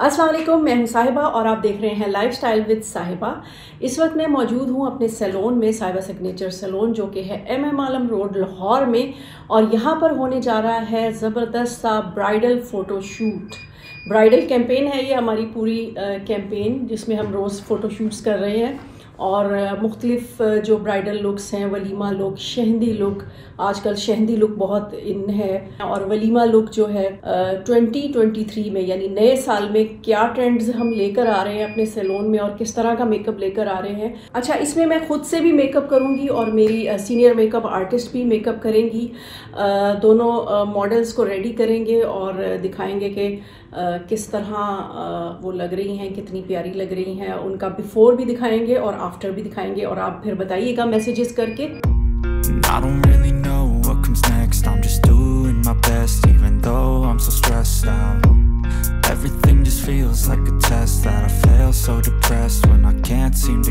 अस्सलाम वालेकुम मैं हूँ साहिबा और आप देख रहे हैं लाइफ स्टाइल विद साहिबा। इस वक्त मैं मौजूद हूँ अपने सैलून में, साहिबा सिग्नेचर सैलून, जो कि है M M Alam road Lahore में, और यहाँ पर होने जा रहा है ज़बरदस्त सा bridal photo shoot bridal campaign है ये, हमारी पूरी कैंपेन जिसमें हम रोज़ फ़ोटोशूट्स कर रहे हैं। और मुख्तलिफ़ जो ब्राइडल लुक्स हैं, वलीमा लुक, शहंदी लुक, आजकल शहंदी लुक बहुत इन है और वलीमा लुक जो है ट्वेंटी ट्वेंटी थ्री में, यानी नए साल में क्या ट्रेंड्स हम लेकर आ रहे हैं अपने सैलून में और किस तरह का मेकअप लेकर आ रहे हैं। अच्छा इसमें मैं खुद से भी मेकअप करूँगी और मेरी सीनियर मेकअप आर्टिस्ट भी मेकअप करेंगी। दोनों मॉडल्स को रेडी करेंगे और दिखाएँगे कि किस तरह वो लग रही हैं, कितनी प्यारी लग रही हैं, उनका बिफोर भी दिखाएँगे और आफ्टर भी दिखाएँगे और आप फिर बताइएगा मैसेजेस करके really next I'm just doing my best even though I'm so stressed out Everything just feels like a test that I fail so depressed when I can't seem to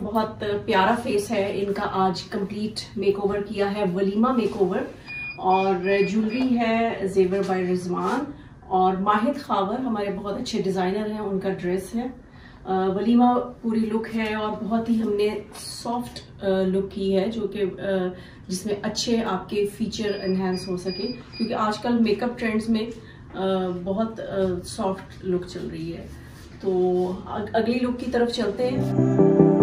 बहुत प्यारा face है। इनका आज complete makeover किया है, walima makeover और jewellery है जेवर बाय रिजवान और माहिद खावर हमारे बहुत अच्छे डिज़ाइनर हैं, उनका ड्रेस है। वलीमा पूरी लुक है और बहुत ही हमने सॉफ्ट लुक की है, जो कि जिसमें अच्छे आपके फीचर एनहेंस हो सके। क्योंकि आजकल मेकअप ट्रेंड्स में बहुत सॉफ्ट लुक चल रही है। तो अगली लुक की तरफ़ चलते हैं।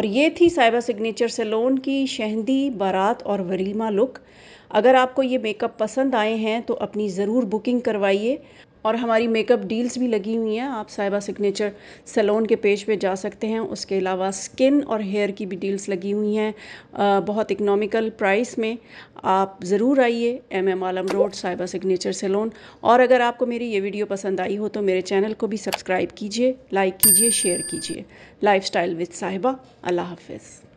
और ये थी साइबर सिग्नेचर सेलोन की शहंदी, बारात और वरीमा लुक। अगर आपको ये मेकअप पसंद आए हैं तो अपनी ज़रूर बुकिंग करवाइए। और हमारी मेकअप डील्स भी लगी हुई हैं। आप साहिबा सिग्नेचर सैलून के पेज पे जा सकते हैं। उसके अलावा स्किन और हेयर की भी डील्स लगी हुई हैं। बहुत इकनॉमिकल प्राइस में आप ज़रूर आइए M M Alam road Sahiba signature salon और अगर आपको मेरी ये वीडियो पसंद आई हो तो मेरे चैनल को भी सब्सक्राइब कीजिए लाइक कीजिए शेयर कीजिए। लाइफ स्टाइल विद साहिबा। अल्लाह हाफिज़।